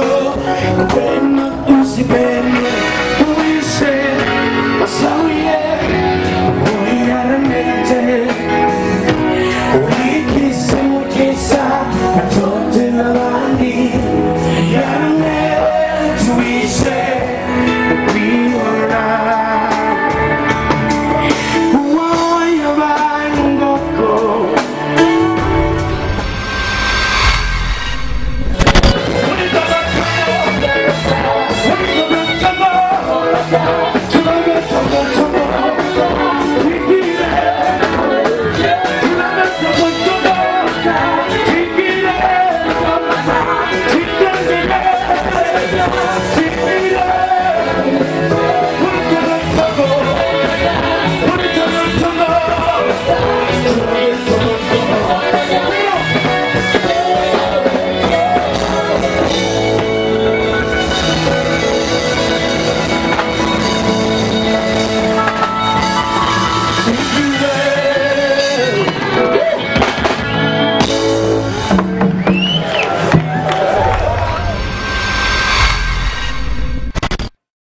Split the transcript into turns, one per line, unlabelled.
ni miaka, anyuma wanu,